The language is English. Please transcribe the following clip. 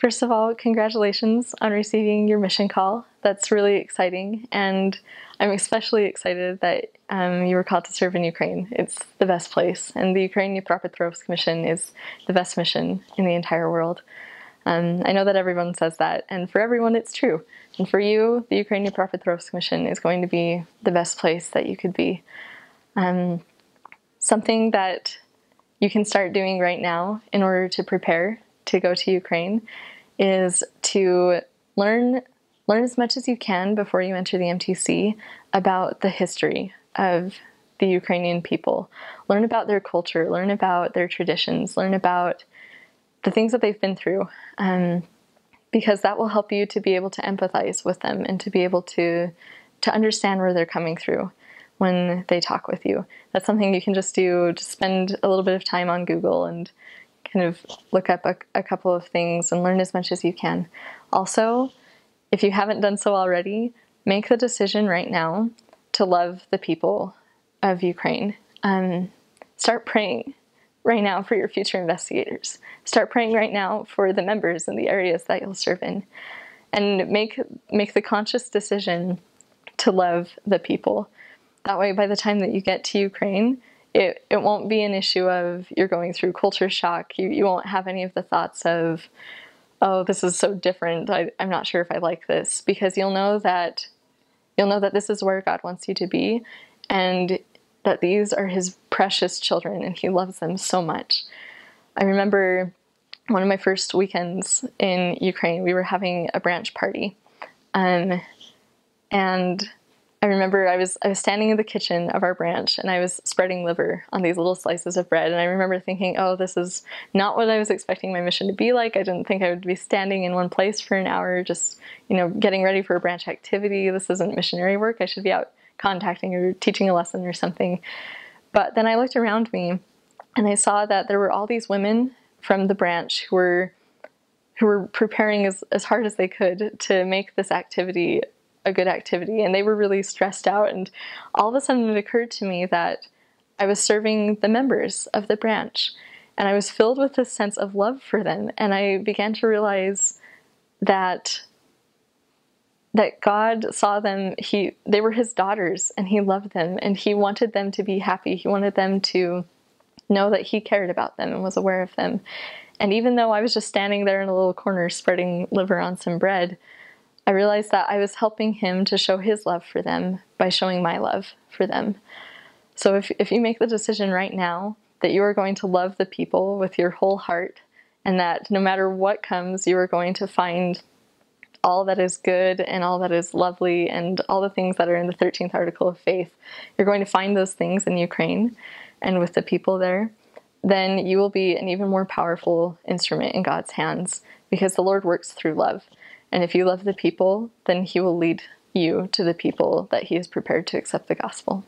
First of all, congratulations on receiving your mission call. That's really exciting, and I'm especially excited that um, you were called to serve in Ukraine. It's the best place, and the Ukraine Dnipropetrovsk mission is the best mission in the entire world. Um, I know that everyone says that, and for everyone, it's true. And for you, the Ukraine Dnipropetrovsk mission is going to be the best place that you could be. Um, something that you can start doing right now in order to prepare to go to Ukraine is to learn learn as much as you can before you enter the MTC about the history of the Ukrainian people. Learn about their culture, learn about their traditions, learn about the things that they've been through. Um, because that will help you to be able to empathize with them and to be able to to understand where they're coming through when they talk with you. That's something you can just do, just spend a little bit of time on Google and kind of look up a, a couple of things and learn as much as you can. Also, if you haven't done so already, make the decision right now to love the people of Ukraine. Um, start praying right now for your future investigators. Start praying right now for the members in the areas that you'll serve in. And make make the conscious decision to love the people. That way by the time that you get to Ukraine, it, it won't be an issue of you're going through culture shock. You, you won't have any of the thoughts of, oh, this is so different. I, I'm not sure if I like this because you'll know that you'll know that this is where God wants you to be and that these are his precious children and he loves them so much. I remember one of my first weekends in Ukraine, we were having a branch party. Um, and I remember I was I was standing in the kitchen of our branch and I was spreading liver on these little slices of bread and I remember thinking, "Oh, this is not what I was expecting my mission to be like. I didn't think I would be standing in one place for an hour just, you know, getting ready for a branch activity. This isn't missionary work. I should be out contacting or teaching a lesson or something." But then I looked around me and I saw that there were all these women from the branch who were who were preparing as, as hard as they could to make this activity a good activity and they were really stressed out. And all of a sudden it occurred to me that I was serving the members of the branch and I was filled with this sense of love for them. And I began to realize that that God saw them. He they were his daughters and he loved them and he wanted them to be happy. He wanted them to know that he cared about them and was aware of them. And even though I was just standing there in a little corner spreading liver on some bread I realized that I was helping him to show his love for them by showing my love for them. So if, if you make the decision right now that you are going to love the people with your whole heart, and that no matter what comes, you are going to find all that is good and all that is lovely and all the things that are in the 13th article of faith, you're going to find those things in Ukraine and with the people there, then you will be an even more powerful instrument in God's hands because the Lord works through love. And if you love the people, then He will lead you to the people that He is prepared to accept the gospel.